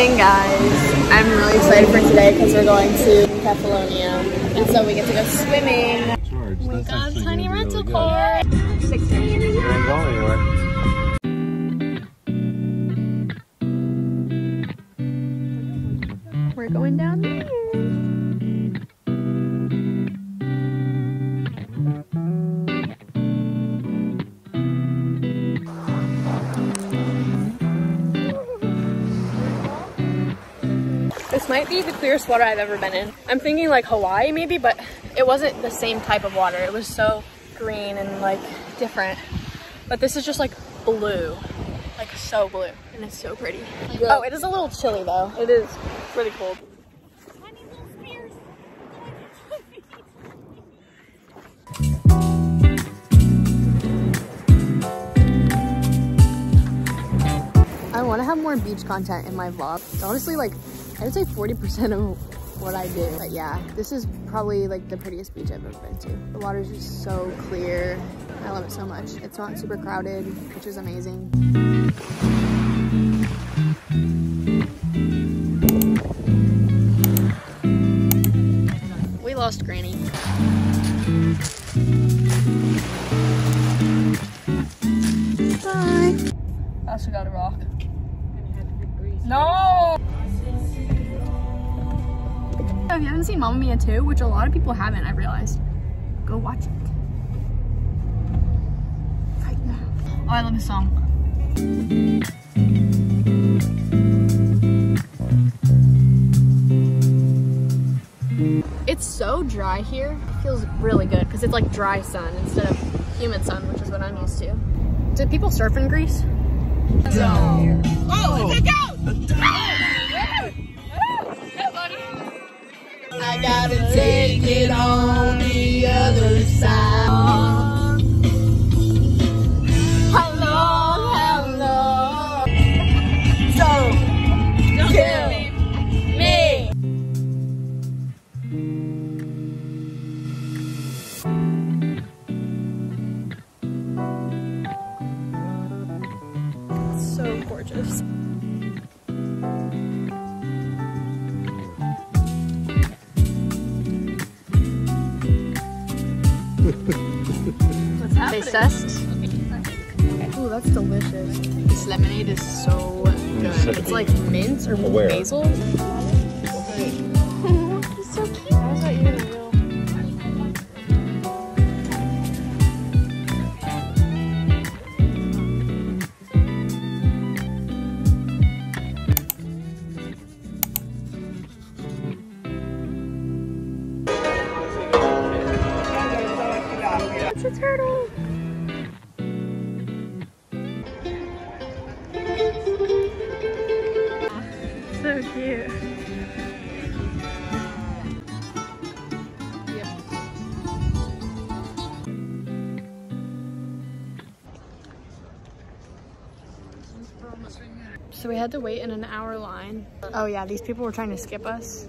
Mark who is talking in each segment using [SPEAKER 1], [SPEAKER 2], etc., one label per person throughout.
[SPEAKER 1] morning, guys. I'm really excited for today because we're going to Kefalonia. And so we get to go swimming.
[SPEAKER 2] George,
[SPEAKER 1] We
[SPEAKER 2] that's
[SPEAKER 1] got a tiny rental
[SPEAKER 2] really
[SPEAKER 1] car. Six
[SPEAKER 2] You ain't going anywhere.
[SPEAKER 1] We're going down there. Be the clearest water I've ever been in. I'm thinking like Hawaii maybe, but it wasn't the same type of water. It was so green and like different. But this is just like blue, like so blue, and it's so pretty. Oh, it is a little chilly though. It is really cold. I want to have more beach content in my vlog. It's honestly like, I would say 40% of what I do. But yeah, this is probably like the prettiest beach I've ever been to. The water's just so clear. I love it so much. It's not super crowded, which is amazing. We lost Granny. Bye. I also got a rock. No! If you haven't seen Mamma Mia 2, which a lot of people haven't, I realized, go watch it. Right now. Oh, I love this song. It's so dry here. It feels really good because it's like dry sun instead of humid sun, which is what I'm used to. Do people surf in Greece?
[SPEAKER 3] I gotta take it on the other side.
[SPEAKER 1] What's happening? Taste test. Ooh, that's delicious. This lemonade is so good. It's like mint or
[SPEAKER 2] Where?
[SPEAKER 1] basil. He's so cute. How's that even real? It's a turtle. So we had to wait in an hour line. Oh yeah, these people were trying to skip us.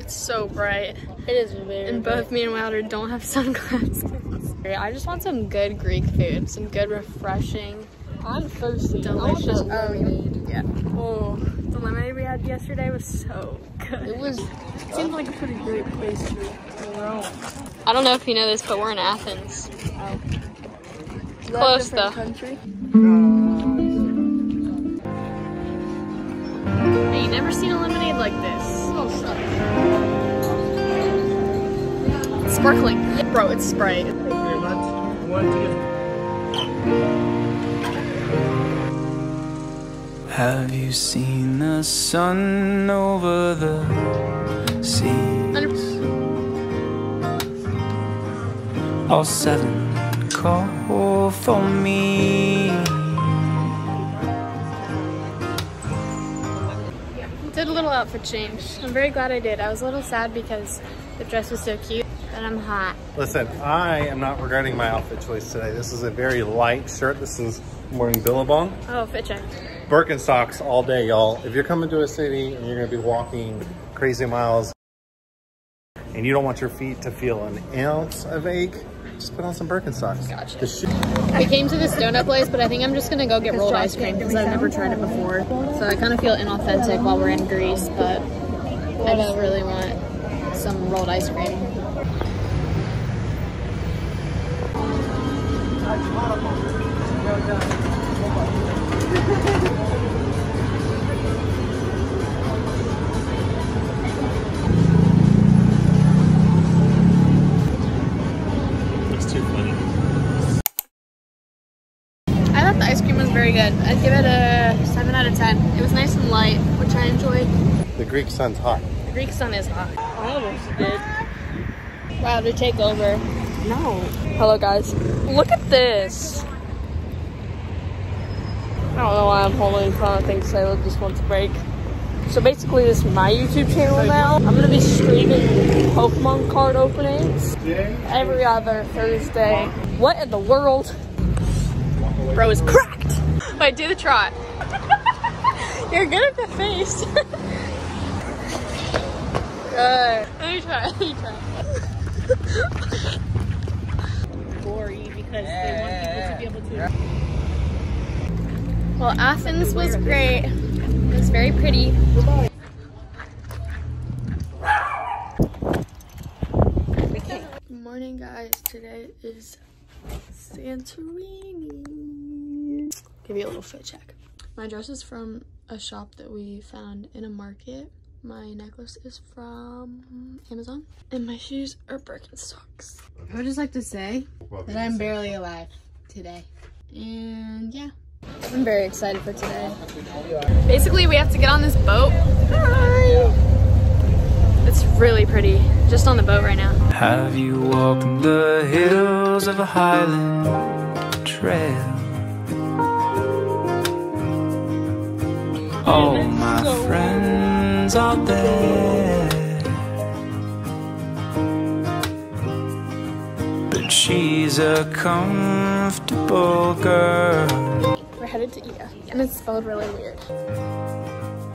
[SPEAKER 1] It's so bright.
[SPEAKER 3] It is very
[SPEAKER 1] And both me and Wilder don't have sunglasses. I just want some good Greek food, some good refreshing,
[SPEAKER 3] I'm thirsty.
[SPEAKER 1] delicious.
[SPEAKER 3] I want
[SPEAKER 1] Oh, you, yeah. Oh, the lemonade we had yesterday was so good.
[SPEAKER 3] It was. It seems like a pretty great place to roam.
[SPEAKER 1] I don't know if you know this, but we're in Athens.
[SPEAKER 3] Is that a
[SPEAKER 1] Close,
[SPEAKER 3] different
[SPEAKER 1] though.
[SPEAKER 3] Country.
[SPEAKER 1] Hey, you never seen a lemonade like this?
[SPEAKER 3] Oh, sorry.
[SPEAKER 1] Sparkling. Bro, it's Sprite.
[SPEAKER 2] Very much. One to
[SPEAKER 4] Have you seen the sun over the sea? All seven call for me.
[SPEAKER 1] Did a little outfit change. I'm very glad I did. I was a little sad because the dress was so cute, but I'm hot.
[SPEAKER 2] Listen, I am not regretting my outfit choice today. This is a very light shirt. This is morning Billabong.
[SPEAKER 1] Oh, fit check.
[SPEAKER 2] Birkenstocks all day, y'all. If you're coming to a city and you're gonna be walking crazy miles and you don't want your feet to feel an ounce of ache, just put on some Birkenstocks.
[SPEAKER 1] Gotcha.
[SPEAKER 2] The shoe-
[SPEAKER 1] We came to this donut place, but I think I'm just gonna go get rolled ice cream because I've never tried it before. So I kind of feel inauthentic while we're in Greece, but I just really want some rolled ice cream.
[SPEAKER 2] It's
[SPEAKER 1] good. I'd give it a 7 out of 10. It was nice and light, which I enjoyed.
[SPEAKER 2] The Greek sun's hot.
[SPEAKER 1] The Greek sun is hot.
[SPEAKER 3] I almost did.
[SPEAKER 1] Wow, to take over.
[SPEAKER 3] No.
[SPEAKER 1] Hello guys. Look at this.
[SPEAKER 3] I don't know why I'm holding phone. I think Selah just wants a break. So basically, this is my YouTube channel now. I'm gonna be streaming Pokemon card openings every other Thursday. What in the world?
[SPEAKER 1] Bro is cracked. Wait, do the trot.
[SPEAKER 3] You're good at the face.
[SPEAKER 1] Good. Uh, let me try. Let me try.
[SPEAKER 3] Gory because they want people to be able to.
[SPEAKER 1] Well, Athens was great. It was very pretty. Good morning, guys. Today is Santorini. Give you a little fit check. My dress is from a shop that we found in a market. My necklace is from Amazon. And my shoes are Birkenstocks.
[SPEAKER 5] I would just like to say that I'm barely alive today. And yeah.
[SPEAKER 1] I'm very excited for today. Basically, we have to get on this boat. Hi! It's really pretty. Just on the boat right now.
[SPEAKER 4] Have you walked the hills of a highland trail? All my friends are there. But she's a comfortable girl.
[SPEAKER 1] We're headed to Ia, and it's spelled really weird.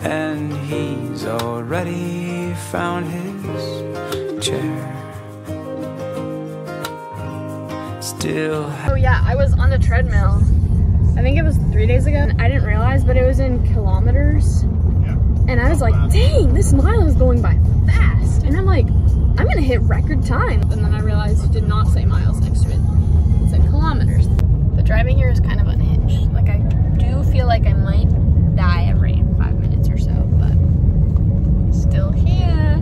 [SPEAKER 4] And he's already found his chair. Still
[SPEAKER 1] Oh yeah, I was on the treadmill. I think it was three days ago. And I didn't realize, but it was in kilometers. And I was like, dang, this mile is going by fast. And I'm like, I'm gonna hit record time. And then I realized it did not say miles next to it. It said kilometers. The driving here is kind of unhinged. Like I do feel like I might die every five minutes or so, but still here.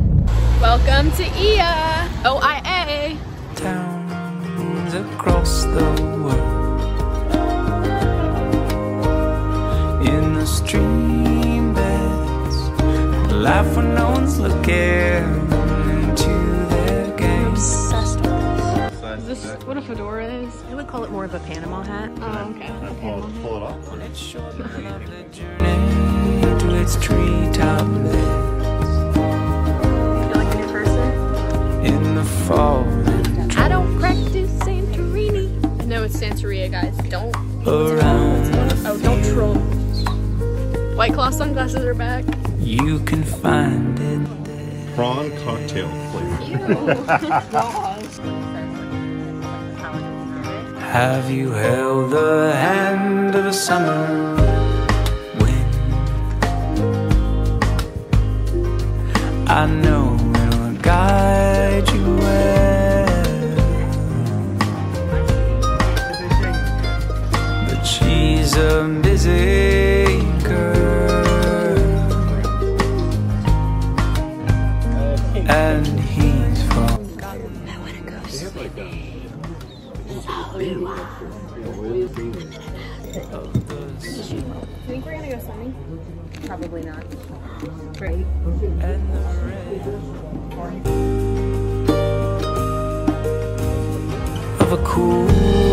[SPEAKER 1] Welcome to IA, OIA.
[SPEAKER 4] towns across the laugh when no one's looking into their games.
[SPEAKER 3] Is this what a fedora is?
[SPEAKER 5] I would call it more of a Panama hat.
[SPEAKER 1] Oh, okay.
[SPEAKER 2] Pull, pull it off.
[SPEAKER 4] On its short lovely journey to its treetop beds.
[SPEAKER 1] Feel like a new person?
[SPEAKER 4] In the fall,
[SPEAKER 1] I don't practice Santorini. No, it's Santeria, guys. Don't.
[SPEAKER 4] around
[SPEAKER 1] Oh, don't troll. White Claw sunglasses are back.
[SPEAKER 4] You can find it there.
[SPEAKER 2] Prawn cocktail flavor.
[SPEAKER 4] Have you held the hand of a summer wind? I know it'll guide you well. But she's a busy
[SPEAKER 1] You think we're gonna go swimming?
[SPEAKER 5] Probably not. Great.
[SPEAKER 4] and the of a cool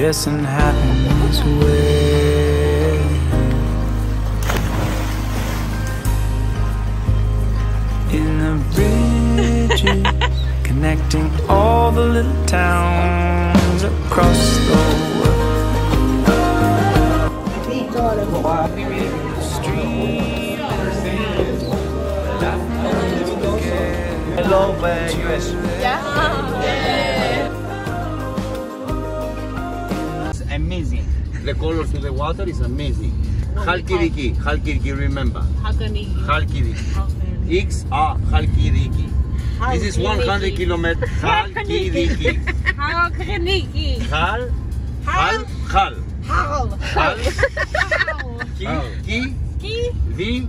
[SPEAKER 4] Yes, and happiness away. connecting all the little towns across the world.
[SPEAKER 6] Hello, uh, US. It's amazing. The colors of the water is amazing. Halkidiki, Halkidiki, remember. Halkidiki. X are Halkidiki. This is 100 kilometers. Halkidiki. Hal. Hal. Hal. Hal. Hal. Ki. Ki. Vi.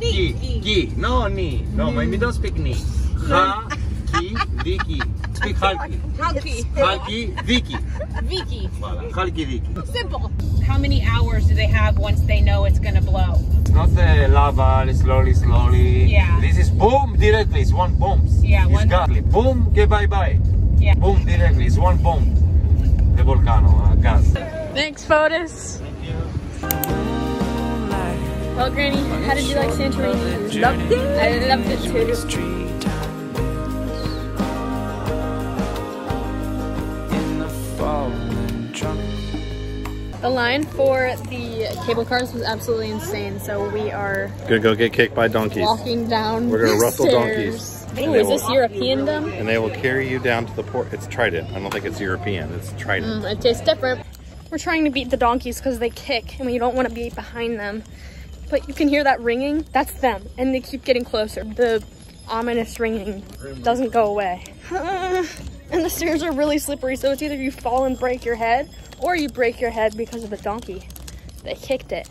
[SPEAKER 6] Ki. Ki. No, ni. No, maybe don't speak ni. Ha. Ki. Diki. Speak Halki. Halki. Diki.
[SPEAKER 7] Vicky.
[SPEAKER 6] Voilà. Halki Diki.
[SPEAKER 7] Simple. How many hours do they have once they know it's gonna blow?
[SPEAKER 8] It's not the lava, slowly, slowly.
[SPEAKER 7] Yeah.
[SPEAKER 8] This is boom directly. It's one bomb.
[SPEAKER 7] Yeah,
[SPEAKER 8] It's
[SPEAKER 7] one-
[SPEAKER 8] gas. Boom, okay, bye bye.
[SPEAKER 7] Yeah.
[SPEAKER 8] Boom directly. It's one bomb. The volcano, uh, gas.
[SPEAKER 1] Thanks, Fotis. Well, Granny, how did you like Santorini? Loved it. I loved it too.
[SPEAKER 4] The
[SPEAKER 1] line for the cable cars was absolutely insane, so we are
[SPEAKER 2] Gonna go get kicked by donkeys.
[SPEAKER 1] walking down
[SPEAKER 2] We're gonna ruffle donkeys.
[SPEAKER 1] Ooh,
[SPEAKER 2] And they
[SPEAKER 1] is this
[SPEAKER 2] will-
[SPEAKER 1] European dumb?
[SPEAKER 2] And they will carry you down to the port. It's Trident. I don't think it's European. It's Trident.
[SPEAKER 1] Mm, it tastes different. We're trying to beat the donkeys because they kick and we don't want to be behind them. But you can hear that ringing. That's them. And they keep getting closer. The ominous ringing doesn't go away. and the stairs are really slippery, so it's either you fall and break your head or you break your head because of a donkey. They kicked it.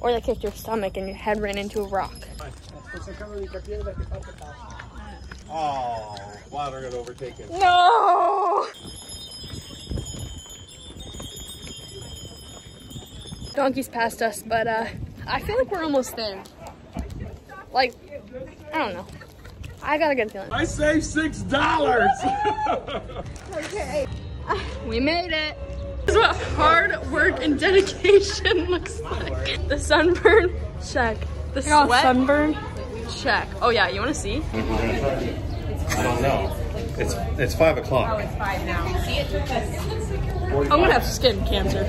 [SPEAKER 1] Or they kicked your stomach and your head ran into a rock.
[SPEAKER 2] Oh, water got overtaken.
[SPEAKER 1] No! Donkeys passed us, but uh, I feel like we're almost there. Like, I don't know. I got a good feeling.
[SPEAKER 8] I saved six dollars. Okay.
[SPEAKER 1] We made it. This is what hard work and dedication looks like. The sunburn, check. The sweat, sunburn, check. Oh yeah, you want to see?
[SPEAKER 2] I don't know. It's it's five o'clock. Oh, it's five now.
[SPEAKER 1] I'm gonna have skin cancer.